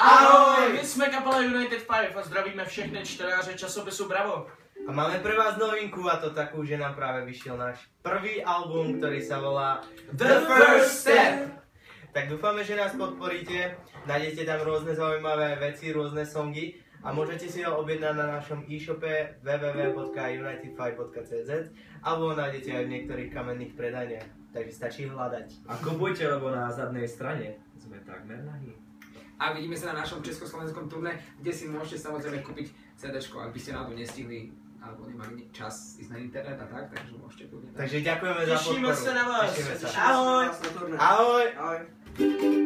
Ahoj, my jsme kapela United 5 a zdravíme všechny čtenáře časopisu Bravo. A máme pre vás novinku a to takú, že nám práve vyšiel náš prvý album, ktorý sa volá The First Step. Tak dúfame, že nás podporíte, nájdete tam rôzne zaujímavé veci, rôzne songy a môžete si ho objednať na našom e-shope www.united5.cz alebo nájdete aj v niektorých kamenných predajniach, takže stačí hľadať. A kupujte, lebo na zadnej strane sme takmer nahý. A vidíme sa na našom československom turné, kde si môžete samozrejme kúpiť CD, ak by ste náhodou nestihli alebo nemali čas ísť na internet a tak, takže môžete kľudne tak. Takže ďakujeme za podporu. Těšíme se na vás. Tešíme sa. Ahoj. Ahoj. Ahoj.